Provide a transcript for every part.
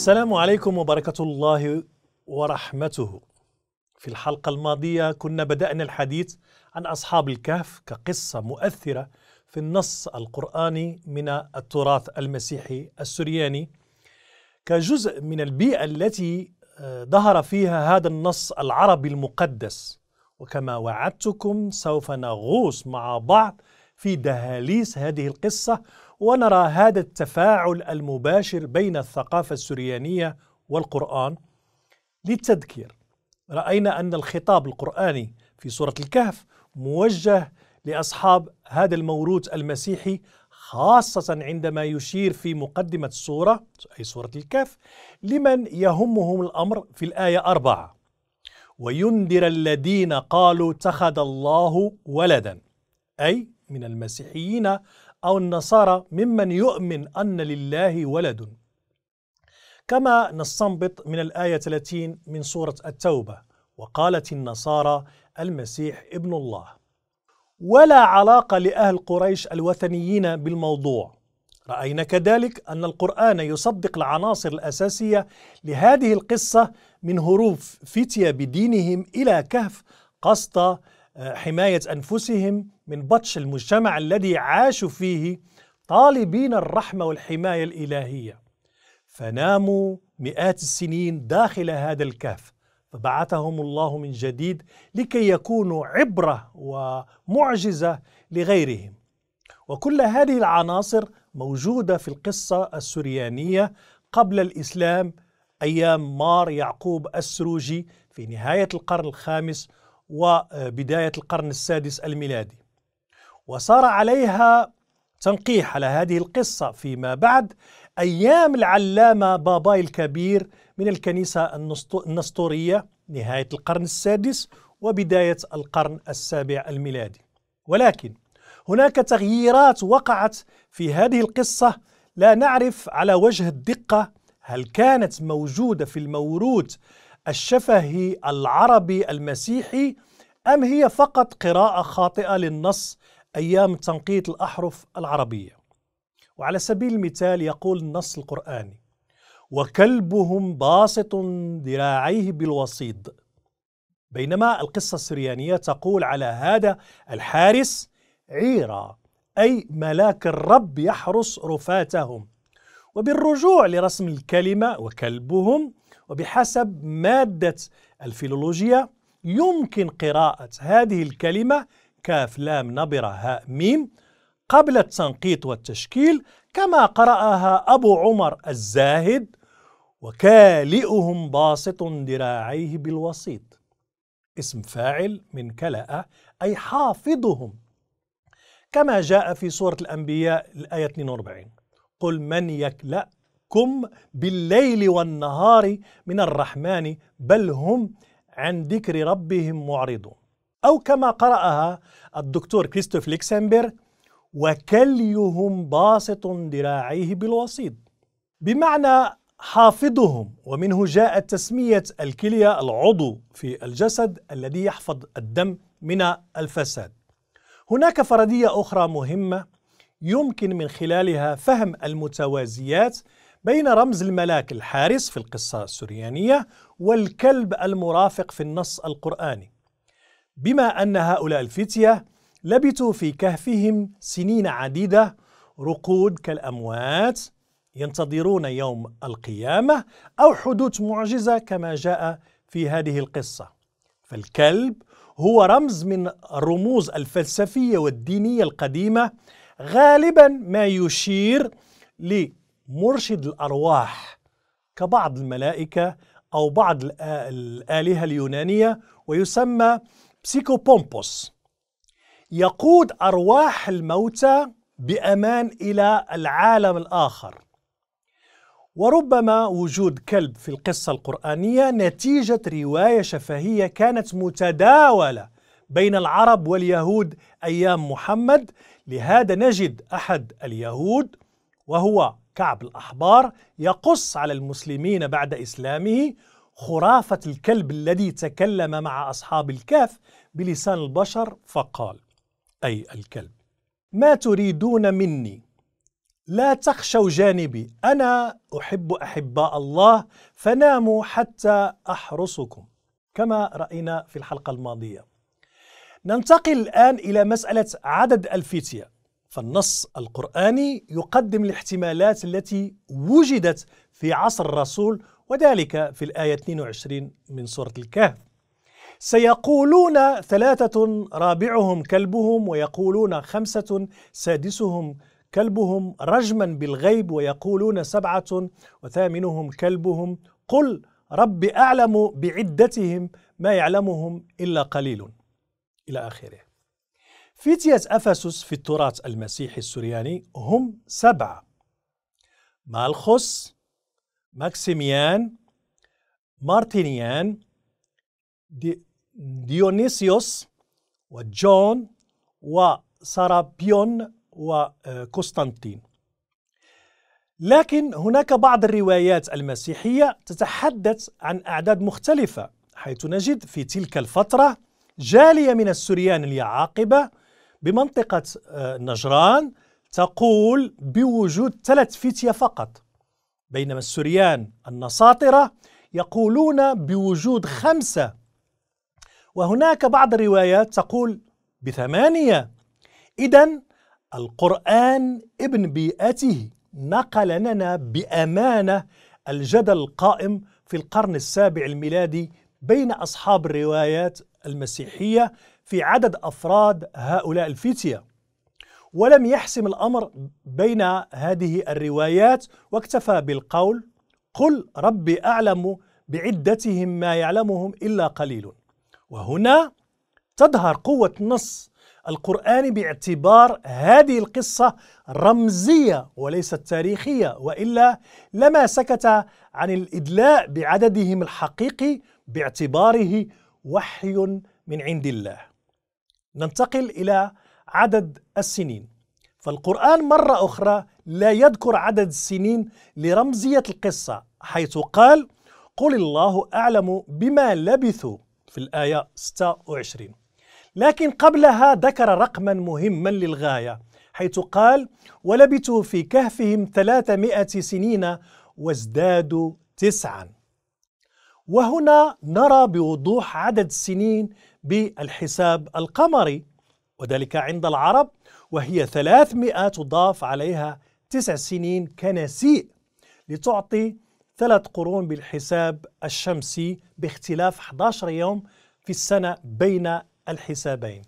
السلام عليكم وبركة الله ورحمته. في الحلقة الماضية كنا بدأنا الحديث عن أصحاب الكهف كقصة مؤثرة في النص القرآني من التراث المسيحي السرياني كجزء من البيئة التي ظهر فيها هذا النص العربي المقدس وكما وعدتكم سوف نغوص مع بعض في دهاليز هذه القصة ونرى هذا التفاعل المباشر بين الثقافة السريانية والقرآن للتذكير. رأينا أن الخطاب القرآني في سورة الكهف موجه لأصحاب هذا الموروث المسيحي خاصة عندما يشير في مقدمة السورة أي سورة الكهف لمن يهمهم الأمر في الآية أربعة. وينذر الذين قالوا اتخذ الله ولدا أي من المسيحيين أو النصارى ممن يؤمن أن لله ولد. كما نستنبط من الآية 30 من سورة التوبة وقالت النصارى المسيح ابن الله ولا علاقة لأهل قريش الوثنيين بالموضوع. رأينا كذلك أن القرآن يصدق العناصر الأساسية لهذه القصة من هروب فتية بدينهم إلى كهف قصد حماية أنفسهم من بطش المجتمع الذي عاشوا فيه طالبين الرحمة والحماية الإلهية. فناموا مئات السنين داخل هذا الكهف فبعثهم الله من جديد لكي يكونوا عبرة ومعجزة لغيرهم. وكل هذه العناصر موجودة في القصة السريانية قبل الإسلام أيام مار يعقوب السروجي في نهاية القرن الخامس وبداية القرن السادس الميلادي. وصار عليها تنقيح على هذه القصة فيما بعد أيام العلامة باباي الكبير من الكنيسة النسطورية نهاية القرن السادس وبداية القرن السابع الميلادي. ولكن هناك تغييرات وقعت في هذه القصة لا نعرف على وجه الدقة هل كانت موجودة في الموروث الشفهي العربي المسيحي أم هي فقط قراءة خاطئة للنص أيام تنقيط الأحرف العربية؟ وعلى سبيل المثال يقول النص القرآني وكلبهم باسط ذراعيه بالوسيط بينما القصة السريانية تقول على هذا الحارس عيرا أي ملاك الرب يحرس رفاتهم وبالرجوع لرسم الكلمة وكلبهم وبحسب مادة الفيلولوجيا يمكن قراءة هذه الكلمة كاف لام نبرة هاء ميم قبل التنقيط والتشكيل كما قرأها أبو عمر الزاهد وكالئهم باسط ذراعيه بالوسيط. اسم فاعل من كلأ أي حافظهم. كما جاء في سورة الأنبياء الآية 42 قل من يكلأكم بالليل والنهار من الرحمن بل هم عن ذكر ربهم معرضون. أو كما قرأها الدكتور كريستوف ليكسنبرغ وكليهم باسط ذراعيه بالوسيط بمعنى حافظهم ومنه جاءت تسمية الكلية العضو في الجسد الذي يحفظ الدم من الفساد. هناك فرضية أخرى مهمة يمكن من خلالها فهم المتوازيات بين رمز الملاك الحارس في القصة السريانية والكلب المرافق في النص القرآني. بما أن هؤلاء الفتية لبثوا في كهفهم سنين عديدة رقود كالأموات ينتظرون يوم القيامة أو حدوث معجزة كما جاء في هذه القصة. فالكلب هو رمز من الرموز الفلسفية والدينية القديمة غالبا ما يشير لمرشد الأرواح كبعض الملائكة أو بعض الآلهة اليونانية ويسمى بسيكوبومبوس. يقود أرواح الموتى بأمان إلى العالم الآخر. وربما وجود كلب في القصة القرآنية نتيجة رواية شفهية كانت متداولة بين العرب واليهود أيام محمد. لهذا نجد أحد اليهود وهو كعب الأحبار يقص على المسلمين بعد إسلامه خرافة الكلب الذي تكلم مع أصحاب الكهف بلسان البشر فقال أي الكلب ما تريدون مني؟ لا تخشوا جانبي أنا أحب أحباء الله فناموا حتى أحرسكم. كما رأينا في الحلقة الماضية. ننتقل الآن إلى مسألة عدد الفتية. فالنص القرآني يقدم الاحتمالات التي وجدت في عصر الرسول وذلك في الآية 22 من سورة الكهف. سيقولون ثلاثة رابعهم كلبهم ويقولون خمسة سادسهم كلبهم رجما بالغيب ويقولون سبعة وثامنهم كلبهم. قل ربي أعلم بعدتهم ما يعلمهم إلا قليل. إلى آخره. فتية أفسس في التراث المسيحي السرياني هم سبعة. مالخوس ماكسيميان مارتينيان دي ديونيسيوس وجون وسارابيون وقسطنطين لكن هناك بعض الروايات المسيحية تتحدث عن أعداد مختلفة حيث نجد في تلك الفترة جالية من السريان اليعاقبة بمنطقة آه، نجران تقول بوجود ثلاث فتية فقط. بينما السريان النساطرة يقولون بوجود خمسة. وهناك بعض الروايات تقول بثمانية. إذا القرآن ابن بيئته نقل لنا بأمانة الجدل القائم في القرن السابع الميلادي بين أصحاب الروايات المسيحية في عدد أفراد هؤلاء الفتية ولم يحسم الأمر بين هذه الروايات واكتفى بالقول قل ربي أعلم بعدتهم ما يعلمهم إلا قليل وهنا تظهر قوة نص القرآن باعتبار هذه القصة رمزية وليست تاريخية وإلا لما سكت عن الإدلاء بعددهم الحقيقي باعتباره وحي من عند الله. ننتقل إلى عدد السنين. فالقرآن مرة أخرى لا يذكر عدد السنين لرمزية القصة حيث قال: قل الله أعلم بما لبثوا في الآية 26 لكن قبلها ذكر رقما مهما للغاية حيث قال ولبثوا في كهفهم ثلاثمائة سنين وازدادوا تسعا وهنا نرى بوضوح عدد السنين بالحساب القمري وذلك عند العرب وهي ثلاثمائة تضاف عليها تسع سنين كنسيء لتعطي ثلاث قرون بالحساب الشمسي باختلاف 11 يوم في السنة بين الحسابين.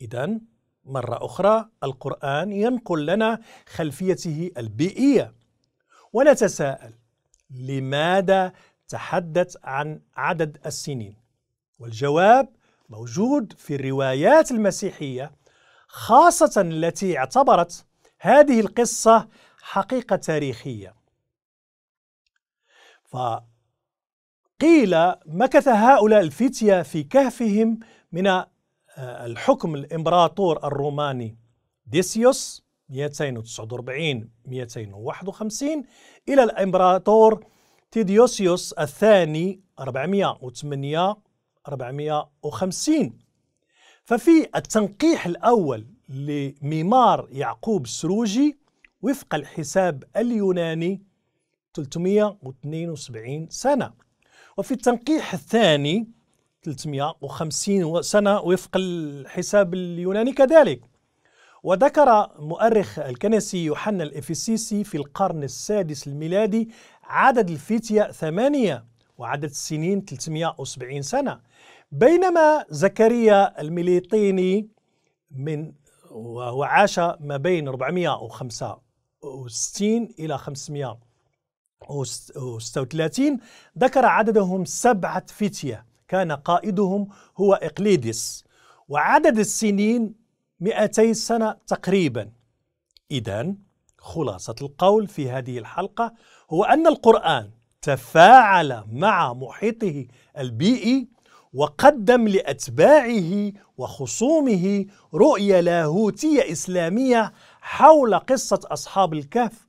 إذا مرة أخرى القرآن ينقل لنا خلفيته البيئية ونتساءل لماذا تحدث عن عدد السنين؟ والجواب موجود في الروايات المسيحية خاصة التي اعتبرت هذه القصة حقيقة تاريخية. فقيل مكث هؤلاء الفتية في كهفهم من آه، الحكم الإمبراطور الروماني ديسيوس 249 251 إلى الإمبراطور ثيودوسيوس الثاني 408 450 ففي التنقيح الأول لميمار يعقوب السروجي وفق الحساب اليوناني 372 سنة. وفي التنقيح الثاني 350 سنة وفق الحساب اليوناني كذلك. وذكر مؤرخ الكنسي يوحنا الإفسيسي في القرن السادس الميلادي عدد الفتية ثمانية. وعدد السنين 370 سنة. بينما زكريا الميليطيني من وهو عاش ما بين 465 إلى 536 ذكر عددهم سبعة فتية. كان قائدهم هو إقليدس وعدد السنين 200 سنة تقريبا. إذا خلاصة القول في هذه الحلقة هو أن القرآن تفاعل مع محيطه البيئي وقدم لأتباعه وخصومه رؤية لاهوتية إسلامية حول قصة أصحاب الكهف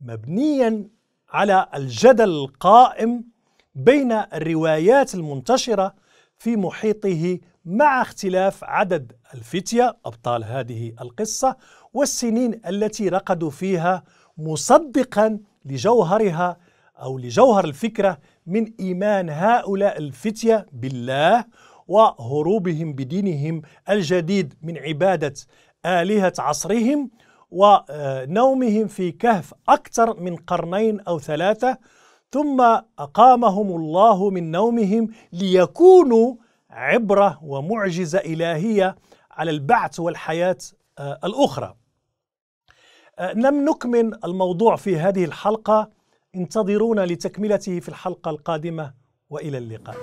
مبنيا على الجدل القائم بين الروايات المنتشرة في محيطه مع اختلاف عدد الفتية أبطال هذه القصة والسنين التي رقدوا فيها مصدقا لجوهرها أو لجوهر الفكرة من إيمان هؤلاء الفتية بالله وهروبهم بدينهم الجديد من عبادة آلهة عصرهم ونومهم في كهف أكثر من قرنين أو ثلاثة ثم أقامهم الله من نومهم ليكونوا عبرة ومعجزة إلهية على البعث والحياة آه، الأخرى. آه، لم نكمل الموضوع في هذه الحلقة انتظرونا لتكملته في الحلقة القادمة وإلى اللقاء.